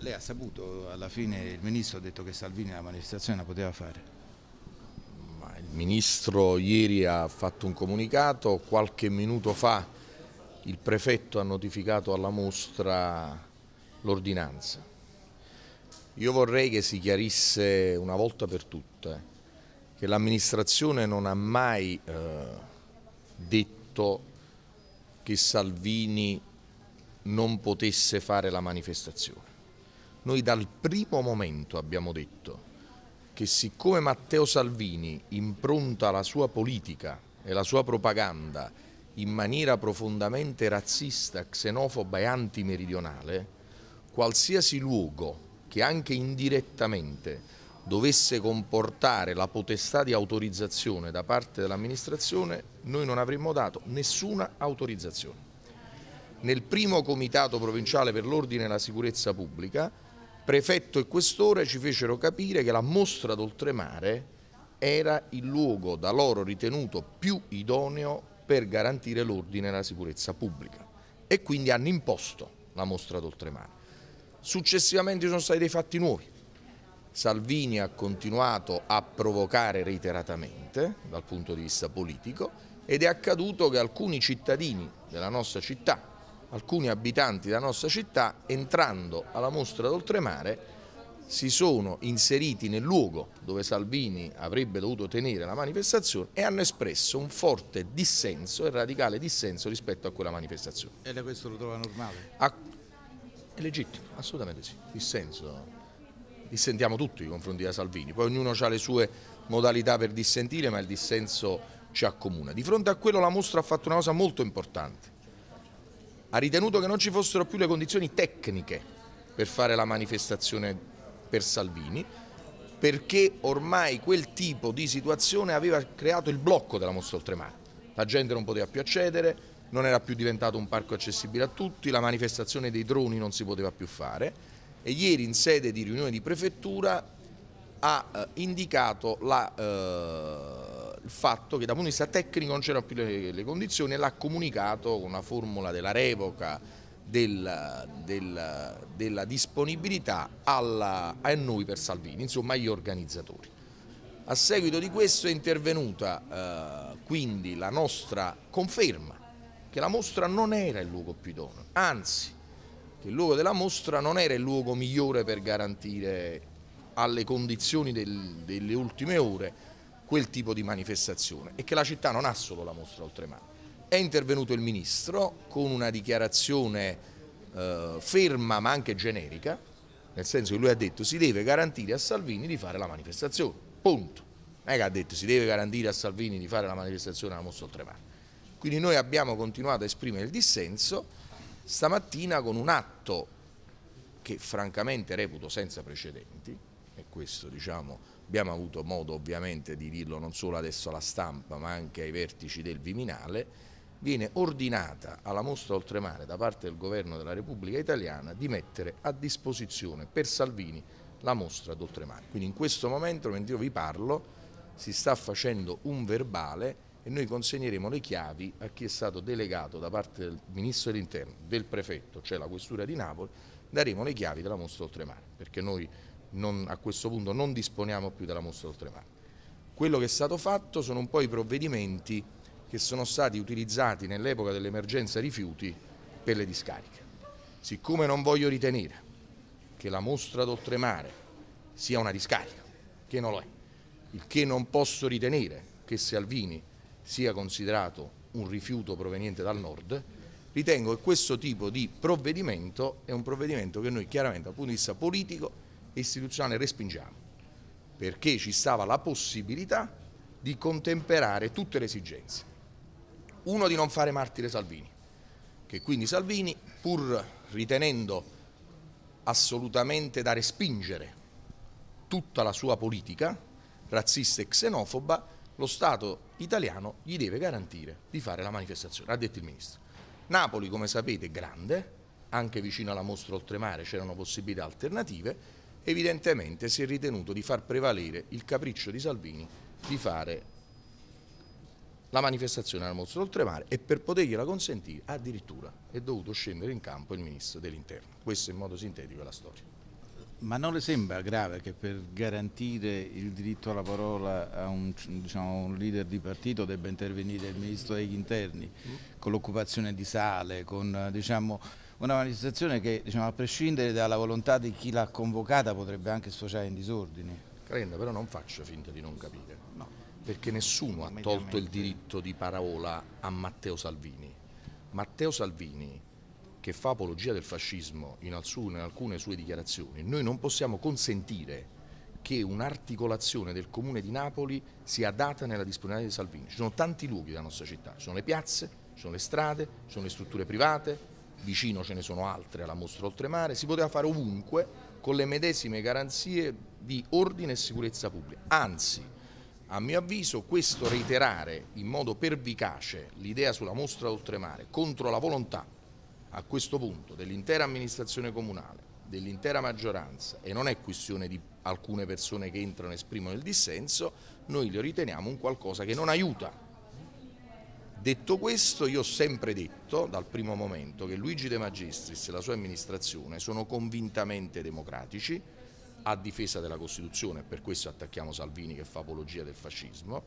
Lei ha saputo, alla fine il Ministro ha detto che Salvini la manifestazione la poteva fare? Ma il Ministro ieri ha fatto un comunicato, qualche minuto fa il Prefetto ha notificato alla mostra l'ordinanza. Io vorrei che si chiarisse una volta per tutte che l'amministrazione non ha mai eh, detto che Salvini non potesse fare la manifestazione. Noi dal primo momento abbiamo detto che siccome Matteo Salvini impronta la sua politica e la sua propaganda in maniera profondamente razzista, xenofoba e antimeridionale, qualsiasi luogo che anche indirettamente dovesse comportare la potestà di autorizzazione da parte dell'amministrazione, noi non avremmo dato nessuna autorizzazione. Nel primo comitato provinciale per l'ordine e la sicurezza pubblica prefetto e questore ci fecero capire che la mostra d'oltremare era il luogo da loro ritenuto più idoneo per garantire l'ordine e la sicurezza pubblica e quindi hanno imposto la mostra d'oltremare. Successivamente ci sono stati dei fatti nuovi. Salvini ha continuato a provocare reiteratamente dal punto di vista politico ed è accaduto che alcuni cittadini della nostra città alcuni abitanti della nostra città entrando alla mostra d'oltremare si sono inseriti nel luogo dove Salvini avrebbe dovuto tenere la manifestazione e hanno espresso un forte dissenso e radicale dissenso rispetto a quella manifestazione. E da questo lo trova normale? A... È legittimo, assolutamente sì, dissenso. Dissentiamo tutti nei confronti di Salvini, poi ognuno ha le sue modalità per dissentire ma il dissenso ci accomuna. Di fronte a quello la mostra ha fatto una cosa molto importante ha ritenuto che non ci fossero più le condizioni tecniche per fare la manifestazione per Salvini, perché ormai quel tipo di situazione aveva creato il blocco della mostra oltremare. La gente non poteva più accedere, non era più diventato un parco accessibile a tutti, la manifestazione dei droni non si poteva più fare e ieri in sede di riunione di prefettura ha eh, indicato la, eh, il fatto che da punto di vista tecnico non c'erano più le, le condizioni e l'ha comunicato con una formula della revoca del, del, della disponibilità alla, a noi per Salvini, insomma agli organizzatori. A seguito di questo è intervenuta eh, quindi la nostra conferma che la mostra non era il luogo più idoneo, anzi che il luogo della mostra non era il luogo migliore per garantire alle condizioni del, delle ultime ore quel tipo di manifestazione e che la città non ha solo la mostra oltremare. È intervenuto il Ministro con una dichiarazione eh, ferma ma anche generica, nel senso che lui ha detto si deve garantire a Salvini di fare la manifestazione, punto. Non è che ha detto si deve garantire a Salvini di fare la manifestazione alla mostra oltremare. Quindi noi abbiamo continuato a esprimere il dissenso stamattina con un atto che francamente reputo senza precedenti, e questo diciamo, abbiamo avuto modo ovviamente di dirlo non solo adesso alla stampa ma anche ai vertici del Viminale, viene ordinata alla mostra oltremare da parte del governo della Repubblica Italiana di mettere a disposizione per Salvini la mostra d'oltremare. Quindi in questo momento, mentre io vi parlo, si sta facendo un verbale e noi consegneremo le chiavi a chi è stato delegato da parte del Ministro dell'Interno, del Prefetto, cioè la Questura di Napoli, daremo le chiavi della mostra oltremare, perché noi non, a questo punto non disponiamo più della mostra oltremare. Quello che è stato fatto sono un po' i provvedimenti che sono stati utilizzati nell'epoca dell'emergenza rifiuti per le discariche. Siccome non voglio ritenere che la mostra d'oltremare sia una discarica, che non lo è, il che non posso ritenere che Salvini sia considerato un rifiuto proveniente dal nord, ritengo che questo tipo di provvedimento è un provvedimento che noi chiaramente dal punto di vista politico istituzionale respingiamo, perché ci stava la possibilità di contemperare tutte le esigenze. Uno di non fare martire Salvini, che quindi Salvini, pur ritenendo assolutamente da respingere tutta la sua politica razzista e xenofoba, lo Stato italiano gli deve garantire di fare la manifestazione, ha detto il Ministro. Napoli, come sapete, è grande, anche vicino alla mostra oltremare c'erano possibilità alternative, evidentemente si è ritenuto di far prevalere il capriccio di Salvini di fare la manifestazione al mostro oltremare e per potergliela consentire addirittura è dovuto scendere in campo il Ministro dell'Interno. Questo in modo sintetico è la storia. Ma non le sembra grave che per garantire il diritto alla parola a un, diciamo, un leader di partito debba intervenire il ministro degli interni mm. con l'occupazione di sale, con diciamo, una manifestazione che diciamo, a prescindere dalla volontà di chi l'ha convocata potrebbe anche sfociare in disordini? Calenda, però non faccia finta di non capire, no. perché nessuno ha tolto il diritto di parola a Matteo Salvini. Matteo Salvini che fa apologia del fascismo in, alcune sue dichiarazioni, noi non possiamo consentire che un'articolazione del Comune di Napoli sia data nella disponibilità di Salvini. Ci sono tanti luoghi della nostra città, ci sono le piazze, ci sono le strade, ci sono le strutture private, vicino ce ne sono altre alla mostra oltremare, si poteva fare ovunque con le medesime garanzie di ordine e sicurezza pubblica. Anzi, a mio avviso, questo reiterare in modo pervicace l'idea sulla mostra oltremare contro la volontà a questo punto dell'intera amministrazione comunale, dell'intera maggioranza e non è questione di alcune persone che entrano e esprimono il dissenso, noi lo riteniamo un qualcosa che non aiuta. Detto questo, io ho sempre detto dal primo momento che Luigi De Magistris e la sua amministrazione sono convintamente democratici, a difesa della Costituzione, per questo attacchiamo Salvini che fa apologia del fascismo,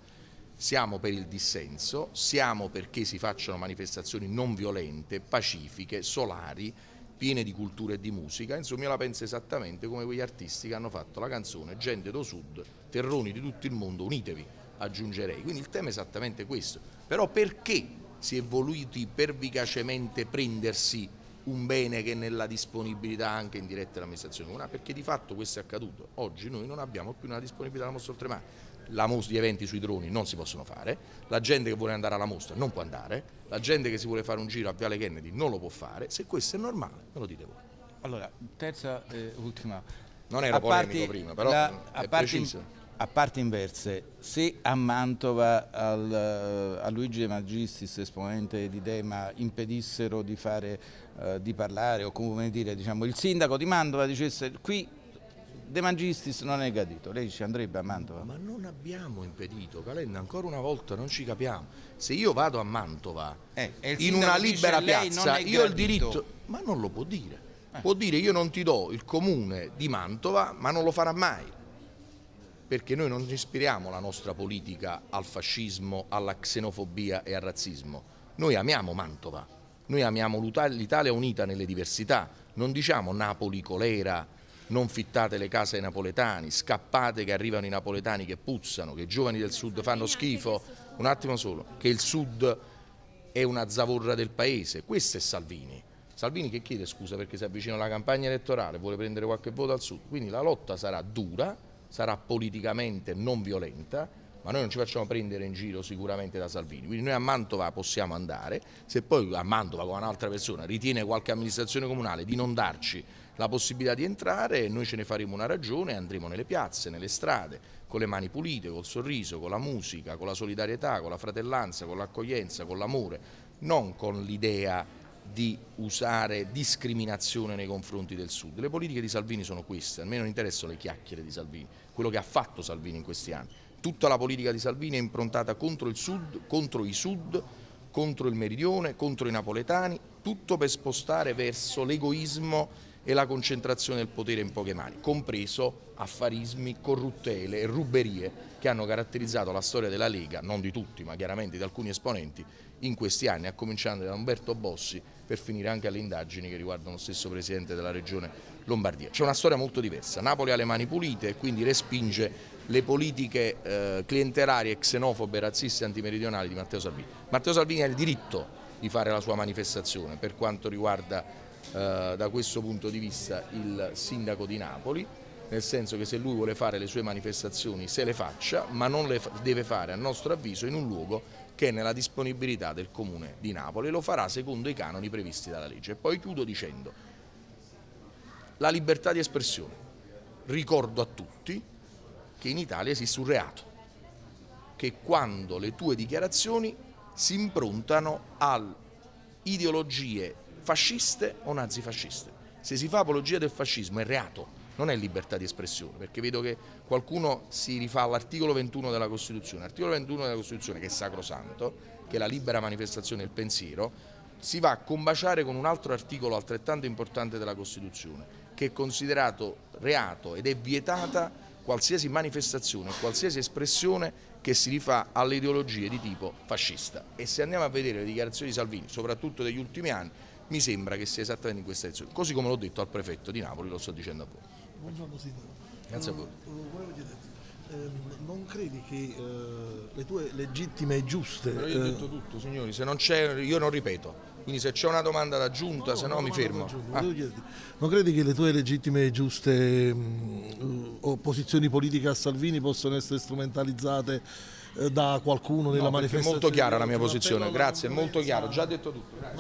siamo per il dissenso, siamo perché si facciano manifestazioni non violente, pacifiche, solari, piene di cultura e di musica, insomma io la penso esattamente come quegli artisti che hanno fatto la canzone Gente do Sud, terroni di tutto il mondo, unitevi, aggiungerei. Quindi il tema è esattamente questo. Però perché si è voluti pervicacemente prendersi un bene che è nella disponibilità anche in diretta dell'amministrazione comunale? Perché di fatto questo è accaduto. Oggi noi non abbiamo più una disponibilità della mostra oltremare gli eventi sui droni non si possono fare, la gente che vuole andare alla mostra non può andare, la gente che si vuole fare un giro a Viale Kennedy non lo può fare, se questo è normale me lo dite voi. Allora, terza e eh, ultima. Non era a polemico prima, però la, è preciso. A parte inverse, se a Mantova al, a Luigi De Magistris, esponente di Dema, impedissero di, fare, uh, di parlare o come dire, diciamo, il sindaco di Mantova dicesse qui De Magistris non è gradito, lei ci andrebbe a Mantova? Ma non abbiamo impedito, Calenda, ancora una volta non ci capiamo. Se io vado a Mantova eh, in una libera piazza, io ho il diritto, ma non lo può dire. Eh. Può dire io non ti do il comune di Mantova, ma non lo farà mai. Perché noi non ispiriamo la nostra politica al fascismo, alla xenofobia e al razzismo. Noi amiamo Mantova, noi amiamo l'Italia unita nelle diversità, non diciamo Napoli colera, non fittate le case ai napoletani, scappate che arrivano i napoletani che puzzano, che i giovani del sud fanno schifo, un attimo solo, che il sud è una zavorra del paese, questo è Salvini. Salvini che chiede scusa perché si avvicina alla campagna elettorale, vuole prendere qualche voto al sud, quindi la lotta sarà dura, sarà politicamente non violenta, ma noi non ci facciamo prendere in giro sicuramente da Salvini, quindi noi a Mantova possiamo andare, se poi a Mantova con un'altra persona ritiene qualche amministrazione comunale di non darci la possibilità di entrare, noi ce ne faremo una ragione e andremo nelle piazze, nelle strade, con le mani pulite, col sorriso, con la musica, con la solidarietà, con la fratellanza, con l'accoglienza, con l'amore, non con l'idea di usare discriminazione nei confronti del Sud. Le politiche di Salvini sono queste, a me non interessano le chiacchiere di Salvini, quello che ha fatto Salvini in questi anni. Tutta la politica di Salvini è improntata contro il Sud, contro i Sud, contro il Meridione, contro i napoletani, tutto per spostare verso l'egoismo e la concentrazione del potere in poche mani, compreso affarismi, corruttele e ruberie che hanno caratterizzato la storia della Lega, non di tutti ma chiaramente di alcuni esponenti, in questi anni, a cominciare da Umberto Bossi per finire anche alle indagini che riguardano lo stesso Presidente della Regione Lombardia. C'è una storia molto diversa, Napoli ha le mani pulite e quindi respinge le politiche eh, clientelarie, xenofobe, razziste e antimeridionali di Matteo Salvini. Matteo Salvini ha il diritto di fare la sua manifestazione per quanto riguarda eh, da questo punto di vista il sindaco di Napoli, nel senso che se lui vuole fare le sue manifestazioni se le faccia, ma non le deve fare a nostro avviso in un luogo che è nella disponibilità del Comune di Napoli e lo farà secondo i canoni previsti dalla legge. Poi chiudo dicendo, la libertà di espressione. Ricordo a tutti che in Italia esiste un reato, che quando le tue dichiarazioni si improntano a ideologie fasciste o nazifasciste. Se si fa apologia del fascismo è reato, non è libertà di espressione, perché vedo che qualcuno si rifà all'articolo 21 della Costituzione. L'articolo 21 della Costituzione, che è sacrosanto, che è la libera manifestazione del pensiero, si va a combaciare con un altro articolo altrettanto importante della Costituzione, che è considerato reato ed è vietata qualsiasi manifestazione, qualsiasi espressione che si rifà alle ideologie di tipo fascista. E se andiamo a vedere le dichiarazioni di Salvini, soprattutto degli ultimi anni, mi sembra che sia esattamente in questa direzione. Così come l'ho detto al prefetto di Napoli, lo sto dicendo a voi. Buongiorno Sindaco. Grazie a voi. Non credi che eh, le tue legittime e giuste... Però io ho eh, detto tutto, signori, se non c'è, io non ripeto. Quindi se c'è una domanda d'aggiunta, se no una mi domanda fermo. Ah. non credi che le tue legittime e giuste mh, opposizioni politiche a Salvini possono essere strumentalizzate eh, da qualcuno nella No, perché è manifestazione? molto chiara la mia posizione, grazie, è molto chiaro, già detto tutto. grazie.